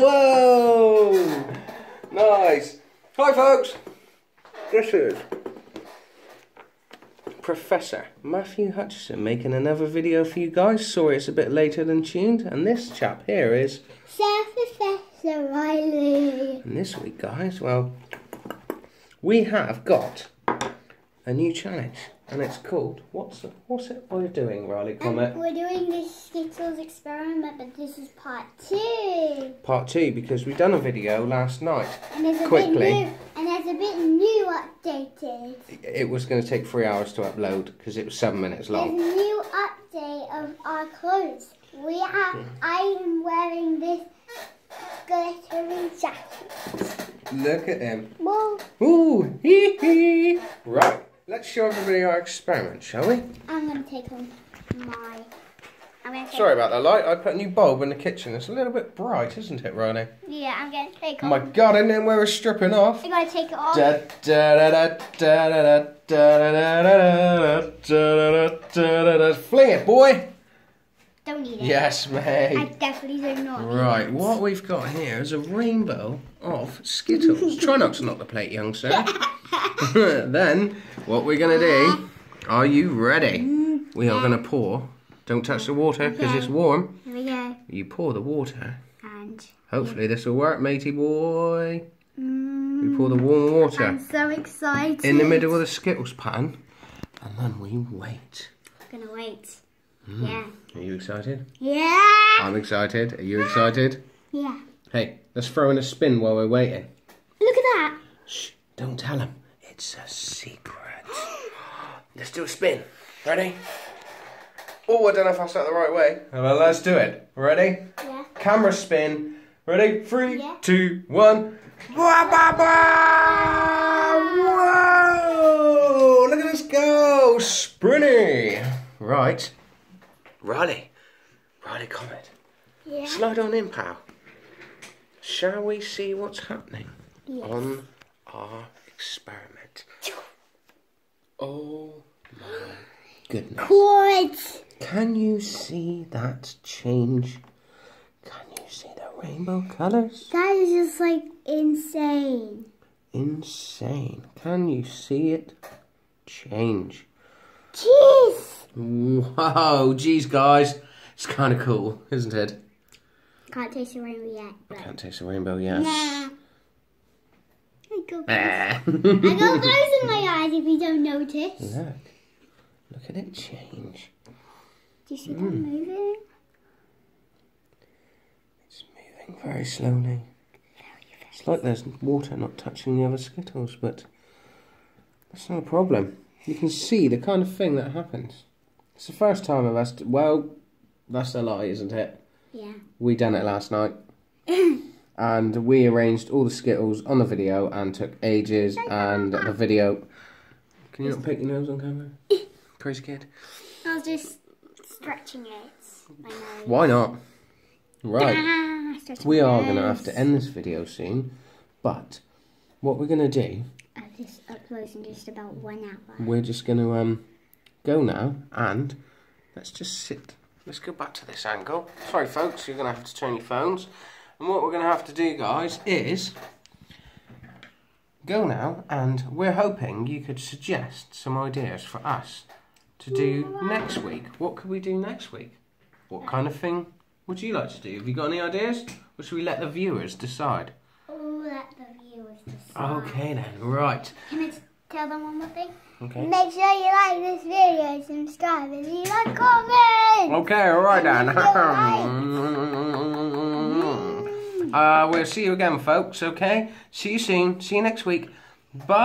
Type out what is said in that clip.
Whoa! Nice. Hi, folks. This is Professor Matthew Hutchison making another video for you guys. Sorry it's a bit later than tuned. And this chap here is. Sir Professor Riley. And this week, guys, well, we have got a new challenge. And it's called. What's it, what's it we're doing, Riley um, Comet? And we're doing this Skittles experiment, but this is part two. Part two, because we've done a video last night. And there's a Quickly. bit new. And there's a bit new updated. It was going to take three hours to upload because it was seven minutes There's a long. new update of our clothes. We are. I am wearing this glittering jacket. Look at him. Well, Ooh, hee hee. Right, let's show everybody our experiment, shall we? I'm gonna take on my. I'm gonna take. Sorry about that light. I put a new bulb in the kitchen. It's a little bit bright, isn't it, Ronnie? Yeah, I'm gonna take Oh off. my god, and then we're stripping off. I'm gonna take it off. Da da da da da da da da da da da da da da da da. Fling it, boy. Don't need it. Yes, mate. I definitely do not. need Right, what we've got here is a rainbow of Skittles. Try not to knock the plate, young sir. then, what we're going to do, are you ready? We are going to pour. Don't touch the water because it's warm. Here we go. You pour the water. And Hopefully this will work, matey boy. mm, We pour the warm water I'm so excited. in the middle of the Skittles pan. And then we wait. Gonna wait. Hmm. Yeah. Are you excited? Yeah. I'm excited. Are you excited? Yeah. Hey, let's throw in a spin while we're waiting. Look at that. Shh, don't tell him. It's a secret. let's do a spin. Ready? Oh, I don't know if I it the right way. Well, let's do it. Ready? Yeah. Camera spin. Ready? Three, Yeah. two, one. Wah, bah, bah! Whoa! Look at us go! Sprinny! Right. Riley. Riley Comet. Yeah. Slide on in, pal. Shall we see what's happening Yes. on our experiment? Oh my goodness. What? Can you see that change? Can you see the rainbow colours? That is just like insane. Insane. Can you see it change? Jeez. Whoa, geez, guys. It's kind of cool, isn't it? Can't taste the rainbow yet, but Can't taste the rainbow yet. nah. I go. Ah. I got those in my eyes if you don't notice. Look. Look at it change. Do you see that Hmm. moving? It's moving very slowly. It's like there's water not touching the other Skittles, but that's not a problem. You can see the kind of thing that happens. It's the first time I've asked. Well, that's a lie, isn't it? Yeah. We done it last night, and we arranged all the Skittles on the video and took ages. And the video. Can you not pick your nose on camera? Crazy kid. I was just stretching it. I know. Why not? Right. Ah, We my are going to have to end this video soon, but what we're going to do, This uploads in just about one hour. we're just going to um, go now and let's just sit. Let's go back to this angle. Sorry, folks, you're going to have to turn your phones. And what we're going to have to do, guys, is go now and we're hoping you could suggest some ideas for us to do next week. What could we do next week? What kind of thing would you like to do? Have you got any ideas? Or should we let the viewers decide? Oh, let the viewers decide. Okay then, right. Can I t- tell them one more thing? Okay. Make sure you like this video, subscribe, and leave a comment. Okay, alright then. Alright. uh, we'll see you again, folks, okay? See you soon. See you next week. Bye.